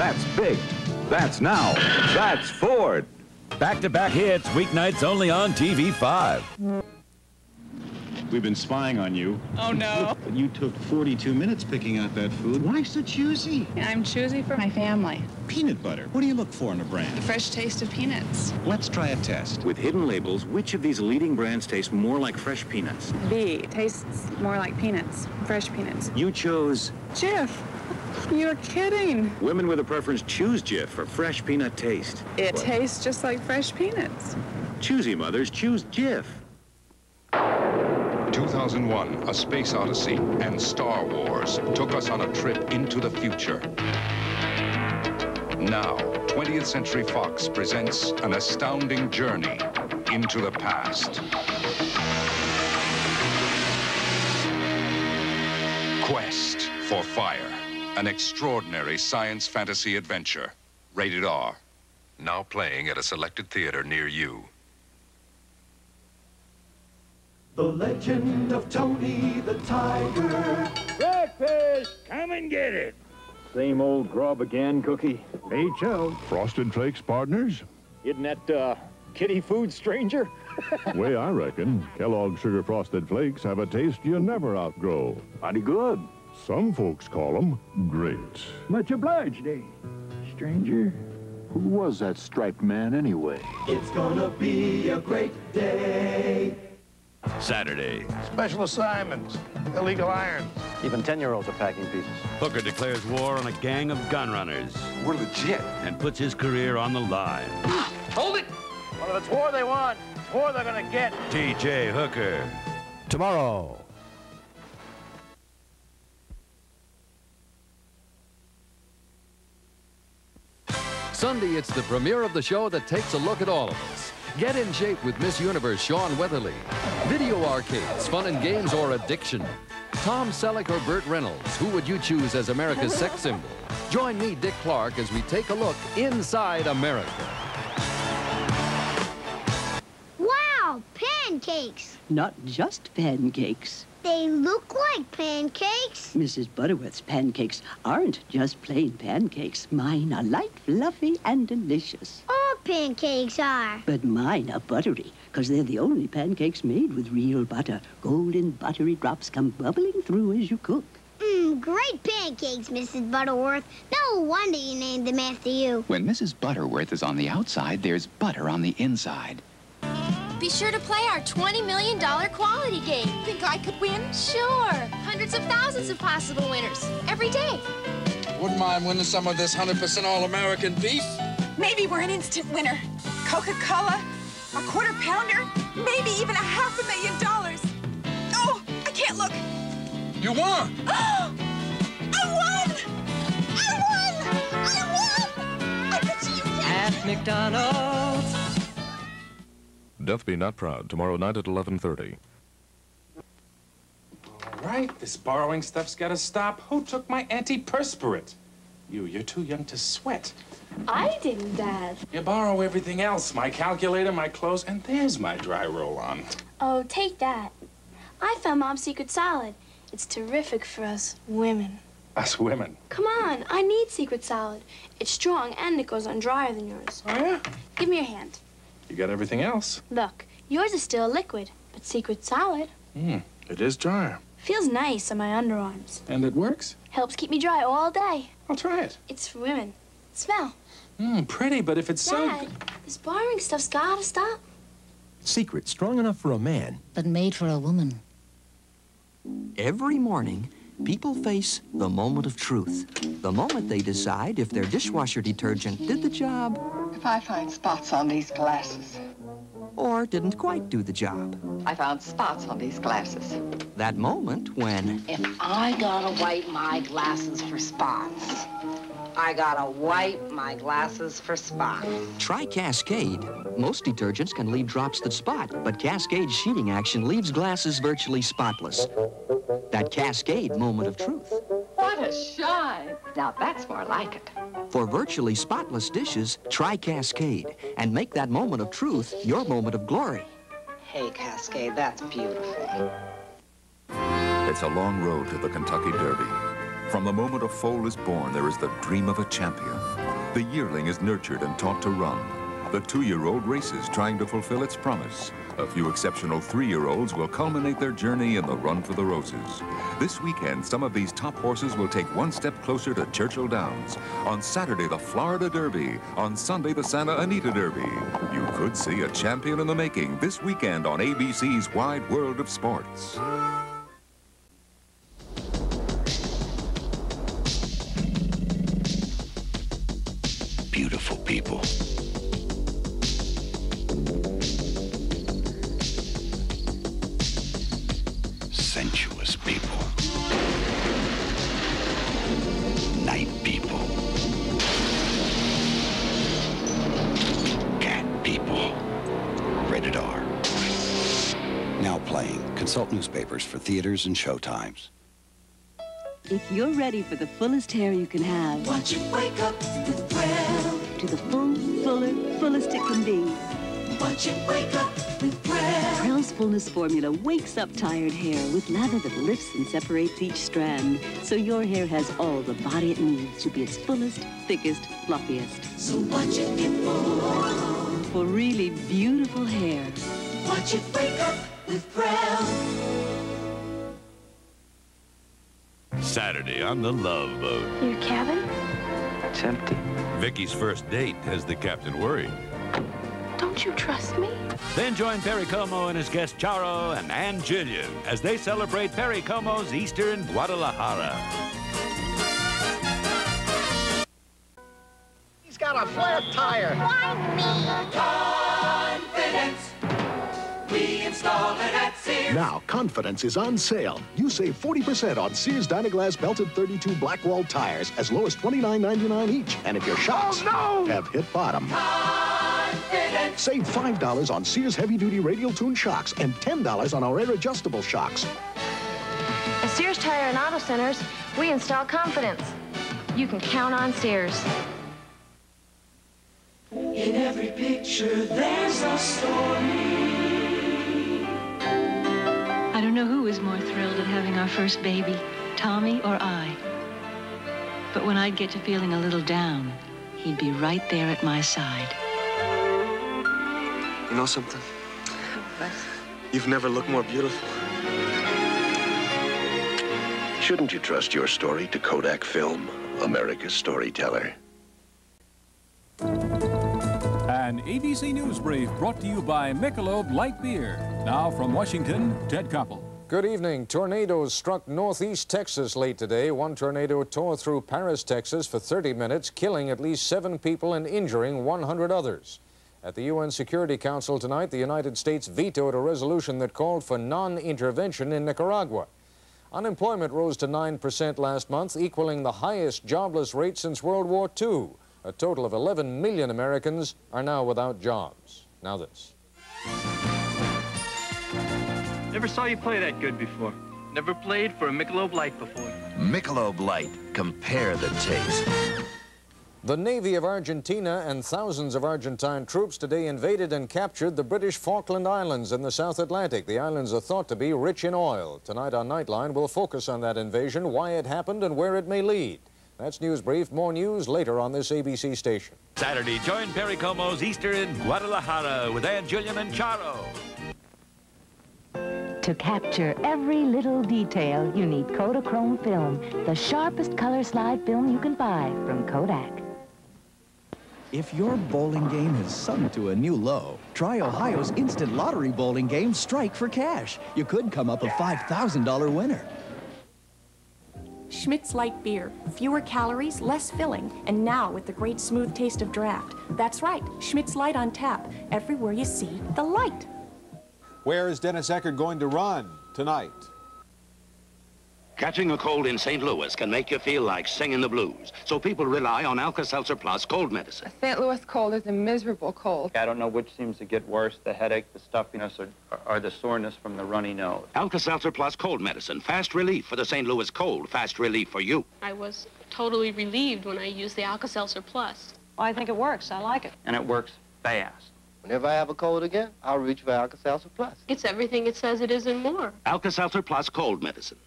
That's big. That's now. That's Ford. Back-to-back hits, weeknights only on TV5. We've been spying on you. Oh, no. But you took 42 minutes picking out that food. Why so choosy? I'm choosy for my family. Peanut butter. What do you look for in a brand? The fresh taste of peanuts. Let's try a test. With hidden labels, which of these leading brands taste more like fresh peanuts? B tastes more like peanuts. Fresh peanuts. You chose Jif, you're kidding. women with a preference choose Jif for fresh peanut taste. It tastes just like fresh peanuts. Choosy mothers choose Jif. 2001, A Space Odyssey, and Star Wars took us on a trip into the future. Now, 20th Century Fox presents an astounding journey into the past. Quest for Fire, an extraordinary science fantasy adventure. Rated R. Now playing at a selected theater near you. The legend of Tony the Tiger. Breakfast! Come and get it! Same old grub again, Cookie. HL, Frosted Flakes partners? Isn't that, uh, kitty food stranger? Way I reckon, Kellogg's Sugar Frosted Flakes have a taste you never outgrow. Mighty good. Some folks call them great. Much obliged, eh? Stranger? Who was that striped man anyway? It's gonna be a great day. Saturday, Special assignments, illegal irons. Even 10-year-olds are packing pieces. Hooker declares war on a gang of gun runners We're legit. and puts his career on the line. Hold it! Well, if it's war they want, it's war they're gonna get. TJ Hooker. Tomorrow. Sunday, it's the premiere of the show that takes a look at all of us. Get in shape with Miss Universe Shawn Weatherly. Video arcades, fun and games, or addiction. Tom Selleck or Burt Reynolds, who would you choose as America's sex symbol? Join me, Dick Clark, as we take a look inside America. Wow, pancakes. Not just pancakes. They look like pancakes. Mrs. Butterworth's pancakes aren't just plain pancakes. Mine are light, fluffy, and delicious. All pancakes are. But mine are buttery, because they're the only pancakes made with real butter. Golden buttery drops come bubbling through as you cook. Mmm, great pancakes, Mrs. Butterworth. No wonder you named them after you. When Mrs. Butterworth is on the outside, there's butter on the inside. Be sure to play our $20 million quality game. Think I could win? Sure. Hundreds of thousands of possible winners every day. Wouldn't mind winning some of this 100% all-American beef. Maybe we're an instant winner. Coca-Cola, a quarter pounder, maybe even a half a million dollars. Oh, I can't look. You won! I won! I won! I won! I bet you you can. At McDonald's. Death Be Not Proud, tomorrow night at 11.30. All right, this borrowing stuff's got to stop. Who took my antiperspirant? You, you're too young to sweat. I didn't, Dad. You borrow everything else, my calculator, my clothes, and there's my dry roll-on. Oh, take that. I found Mom's Secret Solid. It's terrific for us women. Us women. Come on, I need Secret Solid. It's strong and it goes on drier than yours. Oh, yeah? Give me your hand. You got everything else. Look, yours is still a liquid, but Secret solid. Hmm, it is drier. feels nice on my underarms. And it works? Helps keep me dry all day. I'll try it. It's for women. Smell. Hmm, pretty, but if it's so... Dad, this borrowing stuff's gotta stop. Secret, strong enough for a man. but made for a woman. Every morning, people face the moment of truth. The moment they decide if their dishwasher detergent did the job If I find spots on these glasses, or didn't quite do the job. I found spots on these glasses. That moment when If I gotta wipe my glasses for spots, I gotta wipe my glasses for spots. Try Cascade. Most detergents can leave drops that spot, but Cascade's sheeting action leaves glasses virtually spotless. That Cascade moment of truth. What a shine! Now that's more like it. For virtually spotless dishes, try Cascade and make that moment of truth your moment of glory. Hey, Cascade, that's beautiful. It's a long road to the Kentucky Derby. From the moment a foal is born, there is the dream of a champion. The yearling is nurtured and taught to run. The two-year-old races trying to fulfill its promise. A few exceptional three-year-olds will culminate their journey in the Run for the Roses. This weekend, some of these top horses will take one step closer to Churchill Downs. On Saturday, the Florida Derby. On Sunday, the Santa Anita Derby. You could see a champion in the making this weekend on ABC's Wide World of Sports. Sensuous people. Night people. Cat people. Rated R. Now playing. Consult newspapers for theaters and showtimes. If you're ready for the fullest hair you can have, Watch it wake up with Prell. to the full, fuller, fullest it can be, Watch it wake up with Prell. Prell's Fullness Formula wakes up tired hair with lather that lifts and separates each strand, so your hair has all the body it needs to be its fullest, thickest, fluffiest. So watch it get full. For really beautiful hair. Watch it wake up with Prell. Saturday on the Love Boat. Your cabin? It's empty. Vicky's first date has the captain worried. Don't you trust me? Then join Perry Como and his guests Charo and Ann Jillian as they celebrate Perry Como's Easter in Guadalajara. He's got a flat tire. Confidence. We install it at Sears. Now, Confidence is on sale. You save 40% on Sears Dynaglass belted 32 Blackwall tires, as low as $29.99 each. And if your shocks oh, have hit bottom, save $5 on Sears heavy-duty radial tune shocks and $10 on our air adjustable shocks. At Sears Tire and Auto Centers, we install confidence. You can count on Sears. In every picture, there's a story. I don't know who was more thrilled at having our first baby, Tommy or I. But when I'd get to feeling a little down, he'd be right there at my side. You know something? What? You've never looked more beautiful. Shouldn't you trust your story to Kodak Film, America's storyteller? An ABC News Brief brought to you by Michelob Light Beer. Now from Washington, Ted Koppel. Good evening. Tornadoes struck northeast Texas late today. One tornado tore through Paris, Texas for 30 minutes, killing at least seven people and injuring 100 others. At the UN Security Council tonight, the United States vetoed a resolution that called for non-intervention in Nicaragua. Unemployment rose to 9% last month, equaling the highest jobless rate since World War II. A total of 11 million Americans are now without jobs. Now this. Never saw you play that good before. Never played for a Michelob Light before. Michelob Light. Compare the taste. The Navy of Argentina and thousands of Argentine troops today invaded and captured the British Falkland Islands in the South Atlantic. The islands are thought to be rich in oil. Tonight on Nightline, we'll focus on that invasion, why it happened, and where it may lead. That's News Brief. More news later on this ABC station. Saturday, join Perry Como's Easter in Guadalajara with Ann Jillian and Charo. To capture every little detail, you need Kodachrome film, the sharpest color slide film you can buy from Kodak. If your bowling game has sunk to a new low, try Ohio's instant lottery bowling game Strike for Cash. You could come up a $5,000 winner. Schmidt's Light Beer. Fewer calories, less filling, and now with the great smooth taste of draft. That's right, Schmidt's Light on tap. Everywhere you see the light. Where is Dennis Eckart going to run tonight? Catching a cold in St. Louis can make you feel like singing the blues. So people rely on Alka-Seltzer Plus cold medicine. A St. Louis cold is a miserable cold. I don't know which seems to get worse, the headache, the stuffiness, or, or the soreness from the runny nose. Alka-Seltzer Plus cold medicine. Fast relief for the St. Louis cold. Fast relief for you. I was totally relieved when I used the Alka-Seltzer Plus. Well, I think it works. I like it. And it works fast. Whenever I have a cold again, I'll reach for Alka-Seltzer Plus. It's everything it says it is and more. Alka-Seltzer Plus cold medicine.